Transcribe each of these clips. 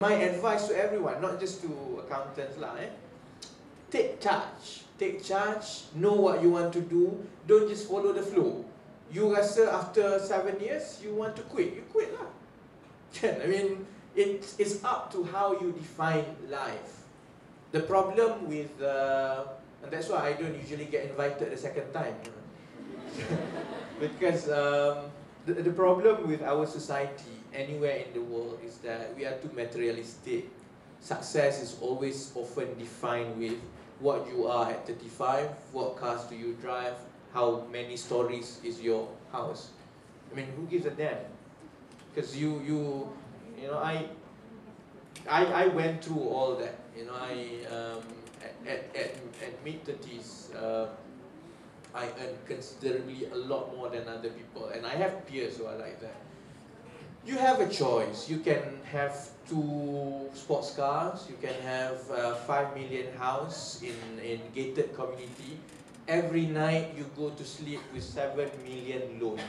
my advice to everyone, not just to accountants lah, eh? take charge. Take charge, know what you want to do, don't just follow the flow. You rasa after seven years, you want to quit, you quit lah. I mean, it's, it's up to how you define life. The problem with, uh, and that's why I don't usually get invited the second time. because um, the, the problem with our society anywhere in the world is that we are too materialistic. Success is always often defined with what you are at 35, what cars do you drive, how many stories is your house. I mean, who gives a damn? Because you, you, you know, I, I, I went through all that. You know, I, um, at, at, at, mid 30s, uh, I earn considerably a lot more than other people, and I have peers who are like that you have a choice. You can have two sports cars. You can have a five million house in in gated community. Every night you go to sleep with seven million loan.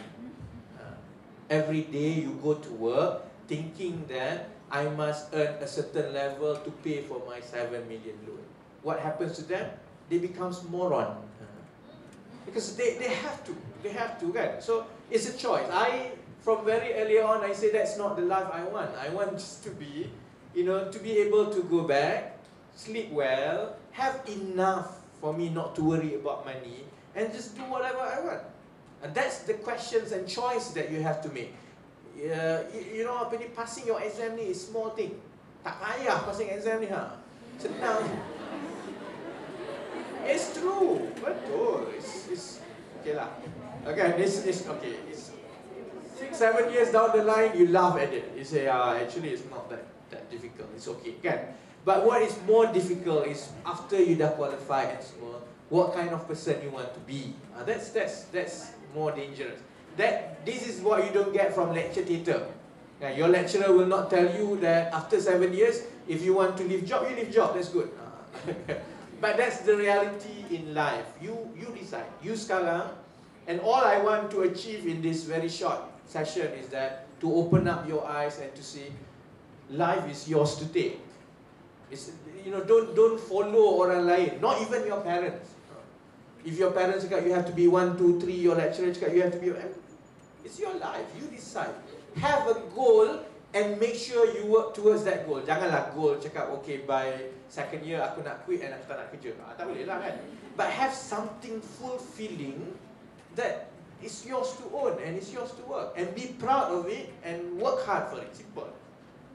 Uh, every day you go to work thinking that I must earn a certain level to pay for my seven million loan. What happens to them? They become moron. Because they, they have to. They have to, right? So it's a choice. I from very early on, I say that's not the life I want. I want just to be, you know, to be able to go back, sleep well, have enough for me not to worry about money, and just do whatever I want. And that's the questions and choice that you have to make. Uh, you, you know, apa ni, passing your exam ni small thing. Tak payah passing exam ni ha. Senang. It's true. Betul. It's, it's okay lah. Okay, this is okay. It's six, seven years down the line, you laugh at it. You say, ah, actually it's not that, that difficult. It's okay, kan? But what is more difficult is after you dah qualify and semua, what kind of person you want to be. Uh, that's, that's, that's more dangerous. That, this is what you don't get from lecture theatre. Yeah, your lecturer will not tell you that after seven years, if you want to leave job, you leave job. That's good. Uh, but that's the reality in life. You, you decide. You sekarang, and all I want to achieve in this very short session is that to open up your eyes and to see life is yours to take. It's, you know, don't don't follow orang lain, not even your parents. If your parents cakap you have to be one, two, three, your lecturer cakap you have to be, it's your life. You decide. Have a goal and make sure you work towards that goal. Janganlah goal cakap okay by second year aku nak quit and aku tak nak kerja. Ah, tak boleh lah kan. But have something fulfilling that it's yours to own and it's yours to work. And be proud of it and work hard for it. Simple.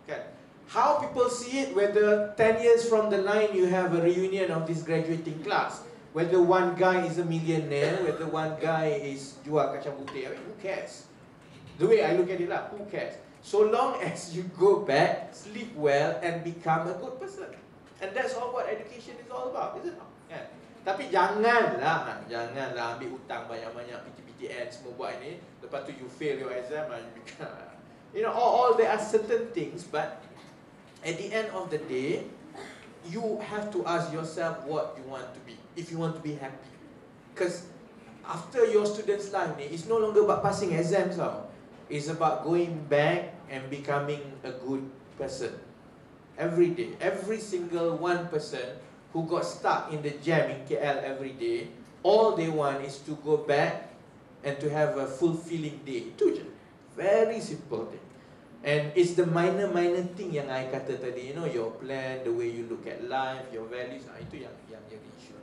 Okay. How people see it, whether 10 years from the line you have a reunion of this graduating class, whether one guy is a millionaire, whether one guy is jual kacang putih, I mean, who cares? The way I look at it lah, who cares? So long as you go back, sleep well, and become a good person. And that's all what education is all about, isn't it? Yeah. Tapi janganlah, janganlah ambil hutang banyak-banyak PTPTN semua buat ini. Lepas tu you fail your exam and you You know, all, all there are certain things, but at the end of the day, you have to ask yourself what you want to be. If you want to be happy. Because after your student's life ni, it's no longer about passing exams tau. It's about going back and becoming a good person. Every day, every single one person who got stuck in the jam in KL every day, all they want is to go back and to have a fulfilling day. Itu je. Very simple thing. And it's the minor minor thing yang I kata tadi, you know, your plan, the way you look at life, your values, ah, itu yang yang jadi issue.